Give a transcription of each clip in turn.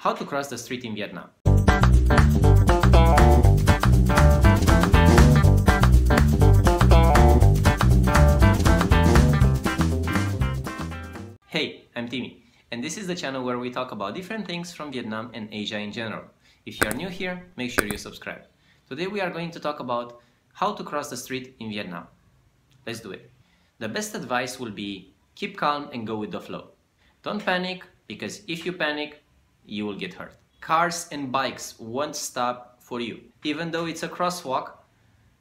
How to cross the street in Vietnam. Hey, I'm Timi, and this is the channel where we talk about different things from Vietnam and Asia in general. If you are new here, make sure you subscribe. Today we are going to talk about how to cross the street in Vietnam. Let's do it. The best advice will be keep calm and go with the flow. Don't panic because if you panic, you will get hurt. Cars and bikes won't stop for you. Even though it's a crosswalk,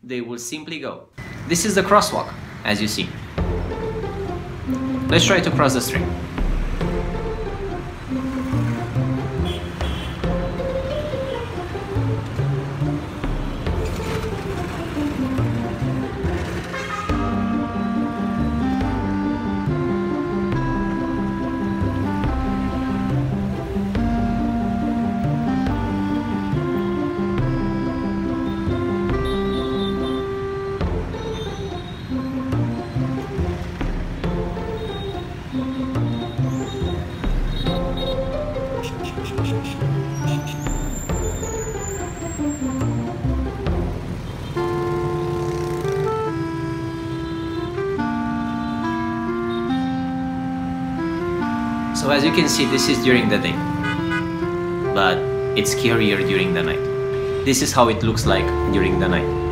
they will simply go. This is the crosswalk, as you see. Let's try to cross the street. So as you can see, this is during the day, but it's scarier during the night. This is how it looks like during the night.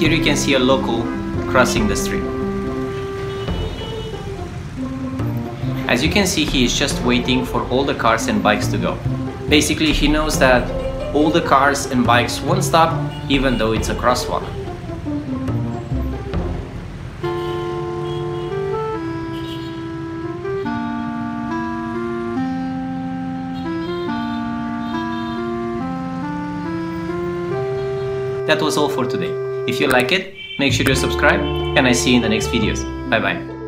Here you can see a local crossing the street. As you can see, he is just waiting for all the cars and bikes to go. Basically, he knows that all the cars and bikes won't stop even though it's a crosswalk. That was all for today. If you like it, make sure to subscribe and I see you in the next videos. Bye bye.